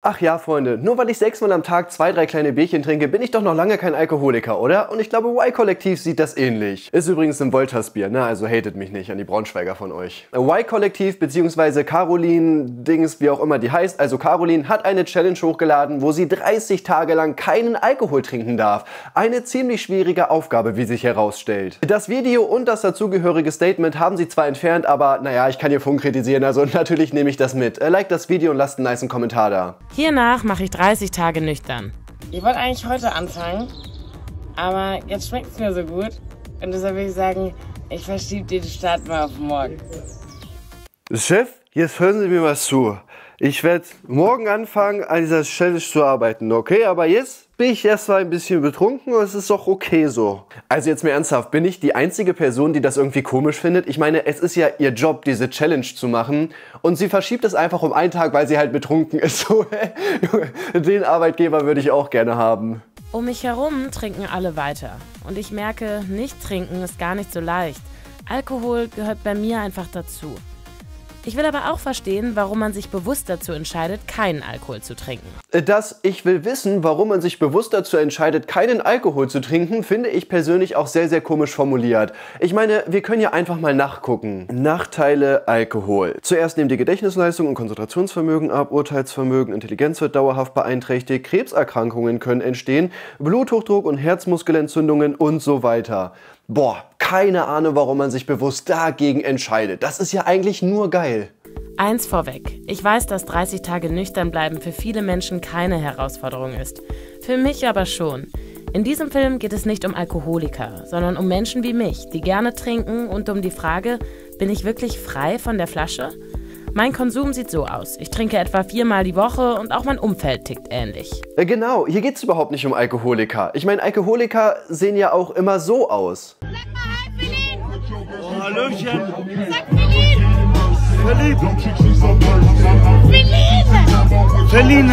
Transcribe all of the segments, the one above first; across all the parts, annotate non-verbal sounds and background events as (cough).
Ach ja, Freunde, nur weil ich sechsmal am Tag zwei, drei kleine Bierchen trinke, bin ich doch noch lange kein Alkoholiker, oder? Und ich glaube, Y-Kollektiv sieht das ähnlich. Ist übrigens ein Voltas-Bier, ne? Also hatet mich nicht an die Braunschweiger von euch. Y-Kollektiv bzw. Caroline, Dings, wie auch immer die heißt, also Caroline, hat eine Challenge hochgeladen, wo sie 30 Tage lang keinen Alkohol trinken darf. Eine ziemlich schwierige Aufgabe, wie sich herausstellt. Das Video und das dazugehörige Statement haben sie zwar entfernt, aber naja, ich kann hier Funk kritisieren, also (laughs) natürlich nehme ich das mit. Äh, like das Video und lasst einen nice Kommentar da. Hiernach mache ich 30 Tage nüchtern. Ich wollte eigentlich heute anfangen, aber jetzt schmeckt es mir so gut. Und deshalb würde ich sagen, ich verschiebe den Start mal auf morgen. Chef, jetzt hören Sie mir was zu. Ich werde morgen anfangen, an dieser Challenge zu arbeiten, okay? Aber jetzt bin ich erst mal ein bisschen betrunken und es ist doch okay so. Also jetzt mal ernsthaft, bin ich die einzige Person, die das irgendwie komisch findet? Ich meine, es ist ja ihr Job, diese Challenge zu machen und sie verschiebt es einfach um einen Tag, weil sie halt betrunken (laughs) ist. So, den Arbeitgeber würde ich auch gerne haben. Um mich herum trinken alle weiter. Und ich merke, nicht trinken ist gar nicht so leicht. Alkohol gehört bei mir einfach dazu. Ich will aber auch verstehen, warum man sich bewusst dazu entscheidet, keinen Alkohol zu trinken. Äh, das Ich will wissen, warum man sich bewusst dazu entscheidet, keinen Alkohol zu trinken, finde ich persönlich auch sehr, sehr komisch formuliert. Ich meine, wir können ja einfach mal nachgucken. Nachteile Alkohol. Zuerst nehmen die Gedächtnisleistung und Konzentrationsvermögen ab, Urteilsvermögen, Intelligenz wird dauerhaft beeinträchtigt, Krebserkrankungen können entstehen, Bluthochdruck und Herzmuskelentzündungen und so weiter. Boah, keine Ahnung, warum man sich bewusst dagegen entscheidet. Das ist ja eigentlich nur geil. Eins vorweg. Ich weiß, dass 30 Tage nüchtern bleiben für viele Menschen keine Herausforderung ist. Für mich aber schon. In diesem Film geht es nicht um Alkoholiker, sondern um Menschen wie mich, die gerne trinken und um die Frage, bin ich wirklich frei von der Flasche? Mein Konsum sieht so aus. Ich trinke etwa viermal die Woche und auch mein Umfeld tickt ähnlich. Äh, genau, hier geht es überhaupt nicht um Alkoholiker. Ich meine, Alkoholiker sehen ja auch immer so aus. Ah, le. Féline. Féline. Féline.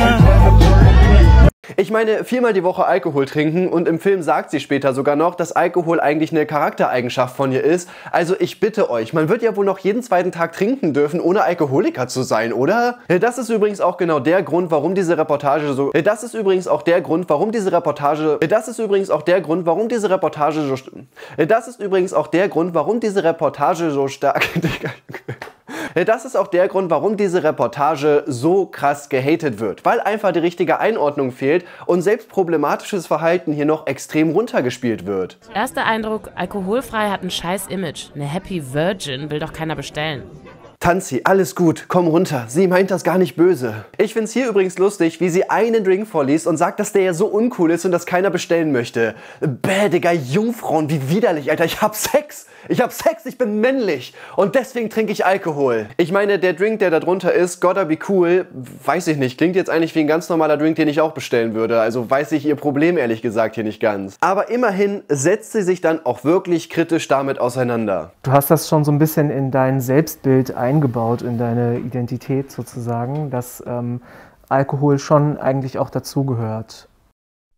Féline. Ich meine, viermal die Woche Alkohol trinken und im Film sagt sie später sogar noch, dass Alkohol eigentlich eine Charaktereigenschaft von ihr ist. Also ich bitte euch, man wird ja wohl noch jeden zweiten Tag trinken dürfen, ohne Alkoholiker zu sein, oder? Das ist übrigens auch genau der Grund, warum diese Reportage so... Das ist übrigens auch der Grund, warum diese Reportage... Das ist übrigens auch der Grund, warum diese Reportage so... Das ist übrigens auch der Grund, warum diese Reportage so stark... (laughs) Das ist auch der Grund, warum diese Reportage so krass gehatet wird, weil einfach die richtige Einordnung fehlt und selbst problematisches Verhalten hier noch extrem runtergespielt wird. Erster Eindruck, alkoholfrei hat ein scheiß Image. Eine Happy Virgin will doch keiner bestellen. Tanzi, alles gut, komm runter. Sie meint das gar nicht böse. Ich find's hier übrigens lustig, wie sie einen Drink vorliest und sagt, dass der ja so uncool ist und dass keiner bestellen möchte. Bäh, Digga, Jungfrauen, wie widerlich, Alter. Ich hab Sex. Ich hab Sex, ich bin männlich. Und deswegen trinke ich Alkohol. Ich meine, der Drink, der da drunter ist, Gotta Be Cool, weiß ich nicht. Klingt jetzt eigentlich wie ein ganz normaler Drink, den ich auch bestellen würde. Also weiß ich ihr Problem ehrlich gesagt hier nicht ganz. Aber immerhin setzt sie sich dann auch wirklich kritisch damit auseinander. Du hast das schon so ein bisschen in dein Selbstbild eingebaut in deine Identität sozusagen, dass ähm, Alkohol schon eigentlich auch dazugehört.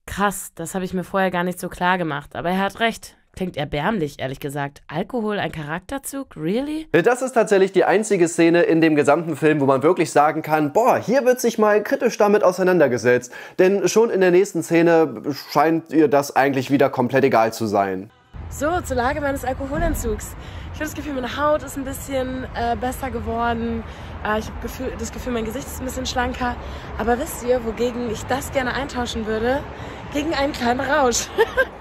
Krass, das habe ich mir vorher gar nicht so klar gemacht, aber er hat recht. Klingt erbärmlich, ehrlich gesagt. Alkohol ein Charakterzug? Really? Das ist tatsächlich die einzige Szene in dem gesamten Film, wo man wirklich sagen kann, boah, hier wird sich mal kritisch damit auseinandergesetzt. Denn schon in der nächsten Szene scheint ihr das eigentlich wieder komplett egal zu sein. So, zur Lage meines Alkoholentzugs. Ich habe das Gefühl, meine Haut ist ein bisschen äh, besser geworden. Äh, ich habe das Gefühl, mein Gesicht ist ein bisschen schlanker. Aber wisst ihr, wogegen ich das gerne eintauschen würde? Gegen einen kleinen Rausch.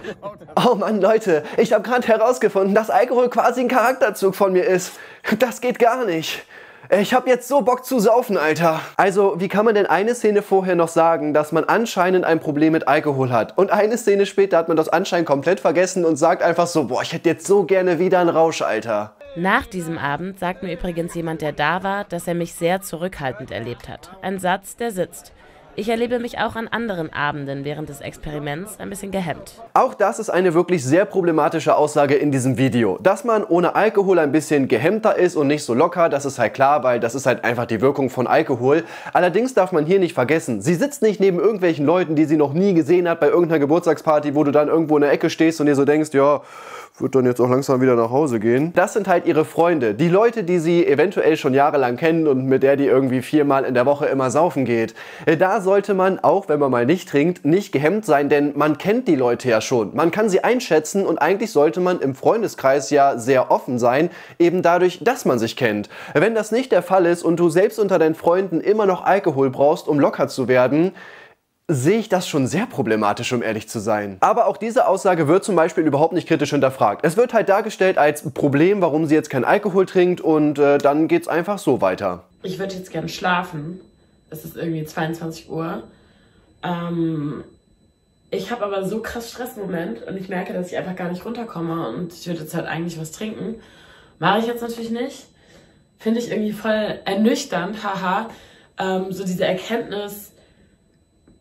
(laughs) oh Mann, Leute, ich habe gerade herausgefunden, dass Alkohol quasi ein Charakterzug von mir ist. Das geht gar nicht. Ich hab jetzt so Bock zu saufen, Alter. Also, wie kann man denn eine Szene vorher noch sagen, dass man anscheinend ein Problem mit Alkohol hat? Und eine Szene später hat man das anscheinend komplett vergessen und sagt einfach so, boah, ich hätte jetzt so gerne wieder einen Rausch, Alter. Nach diesem Abend sagt mir übrigens jemand, der da war, dass er mich sehr zurückhaltend erlebt hat. Ein Satz, der sitzt. Ich erlebe mich auch an anderen Abenden während des Experiments ein bisschen gehemmt. Auch das ist eine wirklich sehr problematische Aussage in diesem Video. Dass man ohne Alkohol ein bisschen gehemmter ist und nicht so locker, das ist halt klar, weil das ist halt einfach die Wirkung von Alkohol. Allerdings darf man hier nicht vergessen, sie sitzt nicht neben irgendwelchen Leuten, die sie noch nie gesehen hat bei irgendeiner Geburtstagsparty, wo du dann irgendwo in der Ecke stehst und dir so denkst, ja, wird dann jetzt auch langsam wieder nach Hause gehen. Das sind halt ihre Freunde, die Leute, die sie eventuell schon jahrelang kennen und mit der die irgendwie viermal in der Woche immer saufen geht. Äh, da sollte man, auch wenn man mal nicht trinkt, nicht gehemmt sein, denn man kennt die Leute ja schon. Man kann sie einschätzen und eigentlich sollte man im Freundeskreis ja sehr offen sein, eben dadurch, dass man sich kennt. Wenn das nicht der Fall ist und du selbst unter deinen Freunden immer noch Alkohol brauchst, um locker zu werden, sehe ich das schon sehr problematisch, um ehrlich zu sein. Aber auch diese Aussage wird zum Beispiel überhaupt nicht kritisch hinterfragt. Es wird halt dargestellt als Problem, warum sie jetzt kein Alkohol trinkt und äh, dann es einfach so weiter. Ich würde jetzt gerne schlafen. Es ist irgendwie 22 Uhr. Ähm, ich habe aber so krass Stress im Moment und ich merke, dass ich einfach gar nicht runterkomme und ich würde jetzt halt eigentlich was trinken. Mache ich jetzt natürlich nicht. Finde ich irgendwie voll ernüchternd, haha. Ähm, so diese Erkenntnis,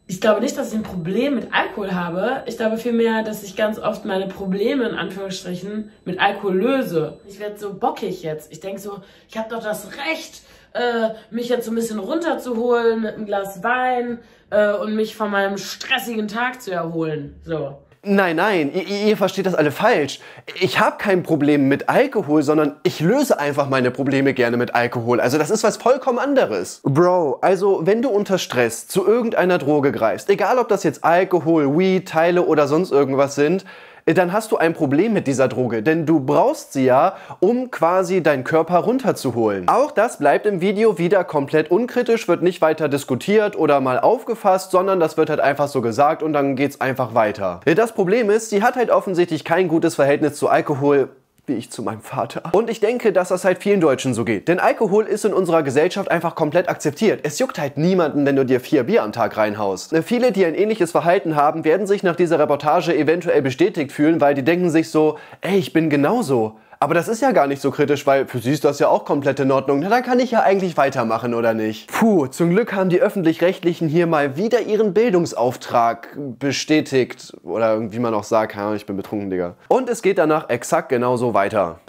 ich glaube nicht, dass ich ein Problem mit Alkohol habe. Ich glaube vielmehr, dass ich ganz oft meine Probleme in Anführungsstrichen mit Alkohol löse. Ich werde so bockig jetzt. Ich denke so, ich habe doch das Recht, äh, mich jetzt so ein bisschen runterzuholen mit einem Glas Wein äh, und mich von meinem stressigen Tag zu erholen. So. Nein, nein, ihr, ihr, versteht das alle falsch. Ich habe kein Problem mit Alkohol, sondern ich löse einfach meine Probleme gerne mit Alkohol. Also das ist was vollkommen anderes. Bro, also wenn du unter Stress zu irgendeiner Droge greifst, egal ob das jetzt Alkohol, Weed, Teile oder sonst irgendwas sind, dann hast du ein Problem mit dieser Droge, denn du brauchst sie ja, um quasi deinen Körper runterzuholen. Auch das bleibt im Video wieder komplett unkritisch, wird nicht weiter diskutiert oder mal aufgefasst, sondern das wird halt einfach so gesagt und dann geht's einfach weiter. Das Problem ist, sie hat halt offensichtlich kein gutes Verhältnis zu Alkohol, wie ich zu meinem Vater. Und ich denke, dass das halt vielen Deutschen so geht. Denn Alkohol ist in unserer Gesellschaft einfach komplett akzeptiert. Es juckt halt niemanden, wenn du dir vier Bier am Tag reinhaust. Äh, viele, die ein ähnliches Verhalten haben, werden sich nach dieser Reportage eventuell bestätigt fühlen, weil die denken sich so, ey, ich bin genauso. Aber das ist ja gar nicht so kritisch, weil für sie ist das ja auch komplett in Ordnung. Na, dann kann ich ja eigentlich weitermachen, oder nicht? Puh, zum Glück haben die Öffentlich-Rechtlichen hier mal wieder ihren Bildungsauftrag bestätigt. Oder wie man auch sagt, ja, ich bin betrunken, Digga. Und es geht danach exakt genauso weiter.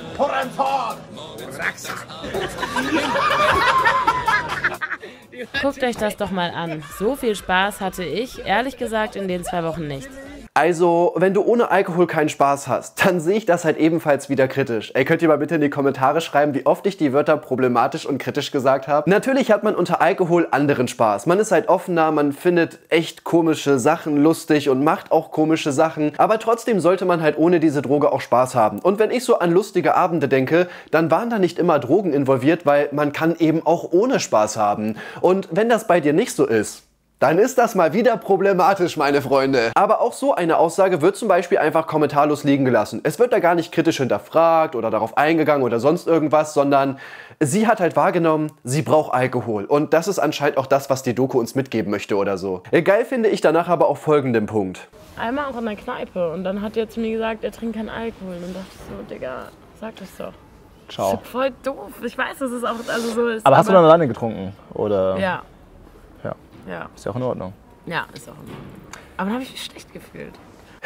Guckt euch das doch mal an. So viel Spaß hatte ich, ehrlich gesagt, in den zwei Wochen nicht. Also, wenn du ohne Alkohol keinen Spaß hast, dann sehe ich das halt ebenfalls wieder kritisch. Ey, könnt ihr mal bitte in die Kommentare schreiben, wie oft ich die Wörter problematisch und kritisch gesagt habe? Natürlich hat man unter Alkohol anderen Spaß. Man ist halt offener, man findet echt komische Sachen lustig und macht auch komische Sachen. Aber trotzdem sollte man halt ohne diese Droge auch Spaß haben. Und wenn ich so an lustige Abende denke, dann waren da nicht immer Drogen involviert, weil man kann eben auch ohne Spaß haben. Und wenn das bei dir nicht so ist, dann ist das mal wieder problematisch, meine Freunde. Aber auch so eine Aussage wird zum Beispiel einfach kommentarlos liegen gelassen. Es wird da gar nicht kritisch hinterfragt oder darauf eingegangen oder sonst irgendwas, sondern sie hat halt wahrgenommen, sie braucht Alkohol. Und das ist anscheinend auch das, was die Doku uns mitgeben möchte oder so. Geil finde ich danach aber auch folgenden Punkt. Einmal auch in der Kneipe und dann hat er zu mir gesagt, er trinkt keinen Alkohol. Und dann dachte ich so, Digga, sag das doch. Ciao. Das ist voll doof. Ich weiß, dass es auch also so ist. Aber hast du dann alleine getrunken? Oder? Ja. Ja. Ist ja auch in Ordnung. Ja, ist auch in Ordnung. Aber dann habe ich mich schlecht gefühlt.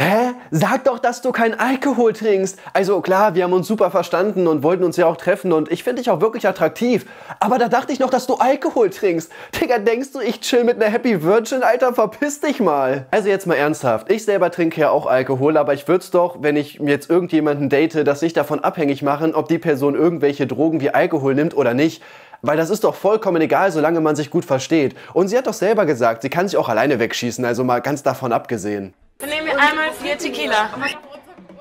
Hä? Sag doch, dass du keinen Alkohol trinkst. Also klar, wir haben uns super verstanden und wollten uns ja auch treffen und ich finde dich auch wirklich attraktiv. Aber da dachte ich noch, dass du Alkohol trinkst. Digga, denkst du, ich chill mit einer Happy Virgin? Alter, verpiss dich mal. Also jetzt mal ernsthaft. Ich selber trinke ja auch Alkohol, aber ich würde es doch, wenn ich jetzt irgendjemanden date, das nicht davon abhängig machen, ob die Person irgendwelche Drogen wie Alkohol nimmt oder nicht. Weil das ist doch vollkommen egal, solange man sich gut versteht. Und sie hat doch selber gesagt, sie kann sich auch alleine wegschießen, also mal ganz davon abgesehen. Dann nehmen wir einmal vier Tequila.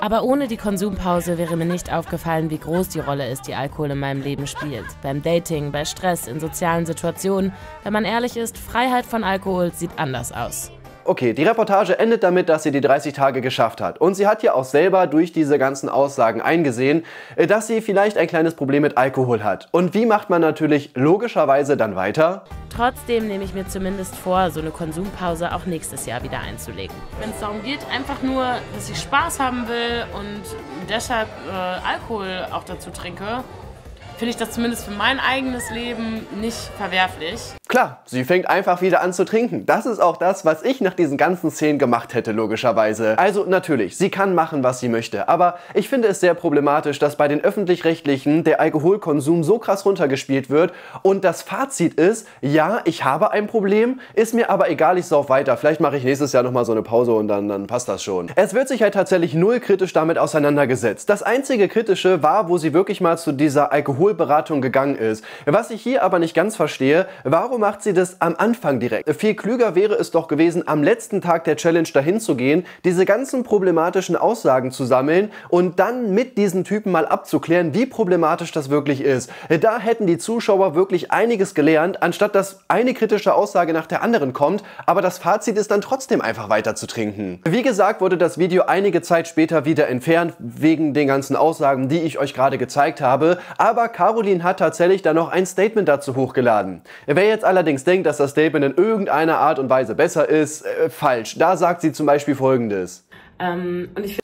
Aber ohne die Konsumpause wäre mir nicht aufgefallen, wie groß die Rolle ist, die Alkohol in meinem Leben spielt. Beim Dating, bei Stress, in sozialen Situationen. Wenn man ehrlich ist, Freiheit von Alkohol sieht anders aus. Okay, die Reportage endet damit, dass sie die 30 Tage geschafft hat. Und sie hat ja auch selber durch diese ganzen Aussagen eingesehen, äh, dass sie vielleicht ein kleines Problem mit Alkohol hat. Und wie macht man natürlich logischerweise dann weiter? Trotzdem nehme ich mir zumindest vor, so eine Konsumpause auch nächstes Jahr wieder einzulegen. Wenn es darum geht, einfach nur, dass ich Spaß haben will und deshalb äh, Alkohol auch dazu trinke, finde ich das zumindest für mein eigenes Leben nicht verwerflich. Klar, sie fängt einfach wieder an zu trinken. Das ist auch das, was ich nach diesen ganzen Szenen gemacht hätte, logischerweise. Also natürlich, sie kann machen, was sie möchte. Aber ich finde es sehr problematisch, dass bei den öffentlich-rechtlichen der Alkoholkonsum so krass runtergespielt wird. Und das Fazit ist, ja, ich habe ein Problem, ist mir aber egal, ich sauf weiter. Vielleicht mache ich nächstes Jahr nochmal so eine Pause und dann, dann passt das schon. Es wird sich halt tatsächlich null kritisch damit auseinandergesetzt. Das einzige Kritische war, wo sie wirklich mal zu dieser Alkoholberatung gegangen ist. Was ich hier aber nicht ganz verstehe, warum macht sie das am Anfang direkt? Viel klüger wäre es doch gewesen, am letzten Tag der Challenge dahin zu gehen, diese ganzen problematischen Aussagen zu sammeln und dann mit diesen Typen mal abzuklären, wie problematisch das wirklich ist. Da hätten die Zuschauer wirklich einiges gelernt, anstatt dass eine kritische Aussage nach der anderen kommt, aber das Fazit ist dann trotzdem einfach weiter zu trinken. Wie gesagt, wurde das Video einige Zeit später wieder entfernt, wegen den ganzen Aussagen, die ich euch gerade gezeigt habe, aber Caroline hat tatsächlich dann noch ein Statement dazu hochgeladen. Wer jetzt allerdings denkt, dass das Statement in irgendeiner Art und Weise besser ist, äh, falsch. Da sagt sie zum Beispiel folgendes. Ähm, und ich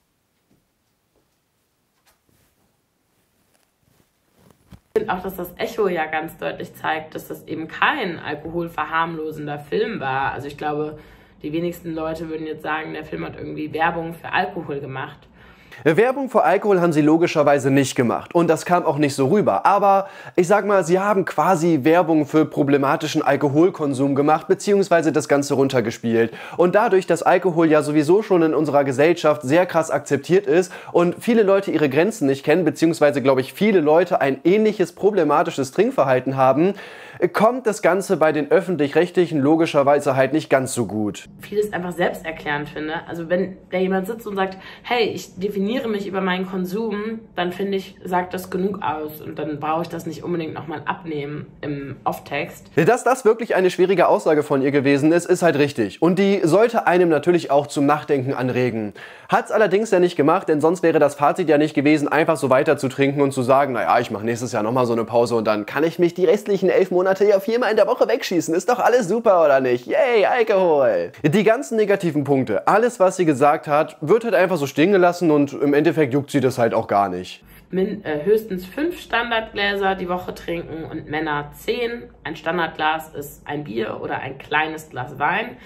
finde auch, dass das Echo ja ganz deutlich zeigt, dass das eben kein alkoholverharmlosender Film war. Also ich glaube, die wenigsten Leute würden jetzt sagen, der Film hat irgendwie Werbung für Alkohol gemacht. Werbung vor Alkohol haben sie logischerweise nicht gemacht und das kam auch nicht so rüber. Aber ich sag mal, sie haben quasi Werbung für problematischen Alkoholkonsum gemacht beziehungsweise das Ganze runtergespielt. Und dadurch, dass Alkohol ja sowieso schon in unserer Gesellschaft sehr krass akzeptiert ist und viele Leute ihre Grenzen nicht kennen, beziehungsweise glaube ich viele Leute ein ähnliches problematisches Trinkverhalten haben, kommt das Ganze bei den öffentlich-rechtlichen logischerweise halt nicht ganz so gut. Vieles einfach selbsterklärend finde. Also wenn da jemand sitzt und sagt, hey, ich definiere mich über meinen Konsum, dann finde ich, sagt das genug aus und dann brauche ich das nicht unbedingt nochmal abnehmen im Off-Text. Dass das wirklich eine schwierige Aussage von ihr gewesen ist, ist halt richtig. Und die sollte einem natürlich auch zum Nachdenken anregen. Hat es allerdings ja nicht gemacht, denn sonst wäre das Fazit ja nicht gewesen, einfach so weiter zu trinken und zu sagen, naja, ich mache nächstes Jahr nochmal so eine Pause und dann kann ich mich die restlichen elf Monate Monate ja viermal in der Woche wegschießen. Ist doch alles super, oder nicht? Yay, Alkohol! Die ganzen negativen Punkte, alles, was sie gesagt hat, wird halt einfach so stehen gelassen und im Endeffekt juckt sie das halt auch gar nicht. Min, äh, höchstens fünf Standardgläser die Woche trinken und Männer zehn. Ein Standardglas ist ein Bier oder ein kleines Glas Wein.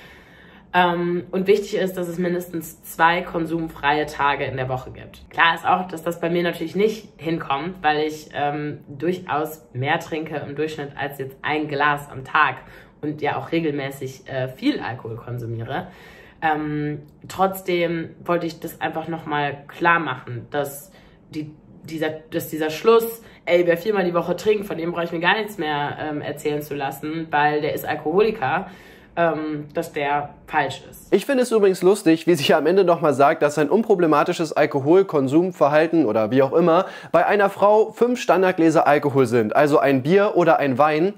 Ähm, und wichtig ist, dass es mindestens zwei konsumfreie Tage in der Woche gibt. Klar ist auch, dass das bei mir natürlich nicht hinkommt, weil ich ähm, durchaus mehr trinke im Durchschnitt als jetzt ein Glas am Tag und ja auch regelmäßig äh, viel Alkohol konsumiere. Ähm, trotzdem wollte ich das einfach nochmal klar machen, dass, die, dieser, dass dieser Schluss, ey, wer viermal die Woche trinkt, von dem brauche ich mir gar nichts mehr ähm, erzählen zu lassen, weil der ist Alkoholiker ähm, dass der falsch ist. Ich finde es übrigens lustig, wie sich am Ende nochmal sagt, dass ein unproblematisches Alkoholkonsumverhalten oder wie auch immer bei einer Frau fünf Standardgläser Alkohol sind, also ein Bier oder ein Wein.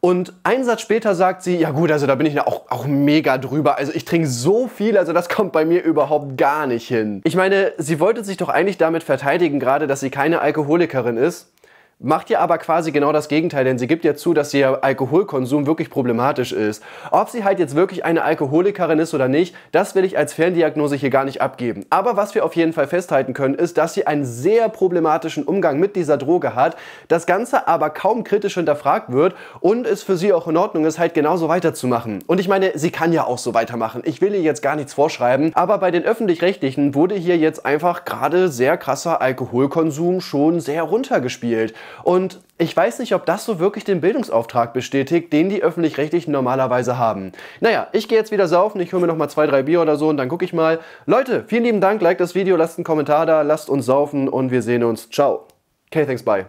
Und einen Satz später sagt sie, ja gut, also da bin ich auch, auch mega drüber. Also ich trinke so viel, also das kommt bei mir überhaupt gar nicht hin. Ich meine, sie wollte sich doch eigentlich damit verteidigen gerade, dass sie keine Alkoholikerin ist macht ja aber quasi genau das Gegenteil, denn sie gibt ja zu, dass ihr Alkoholkonsum wirklich problematisch ist. Ob sie halt jetzt wirklich eine Alkoholikerin ist oder nicht, das will ich als Ferndiagnose hier gar nicht abgeben. Aber was wir auf jeden Fall festhalten können, ist, dass sie einen sehr problematischen Umgang mit dieser Droge hat, das Ganze aber kaum kritisch hinterfragt wird und es für sie auch in Ordnung ist, halt genauso weiterzumachen. Und ich meine, sie kann ja auch so weitermachen. Ich will ihr jetzt gar nichts vorschreiben, aber bei den öffentlich-rechtlichen wurde hier jetzt einfach gerade sehr krasser Alkoholkonsum schon sehr runtergespielt. Und ich weiß nicht, ob das so wirklich den Bildungsauftrag bestätigt, den die Öffentlich-Rechtlichen normalerweise haben. Naja, ich gehe jetzt wieder saufen, ich hole mir noch mal zwei, drei Bier oder so und dann gucke ich mal. Leute, vielen lieben Dank, like das Video, lasst einen Kommentar da, lasst uns saufen und wir sehen uns. Ciao. Okay, thanks, bye.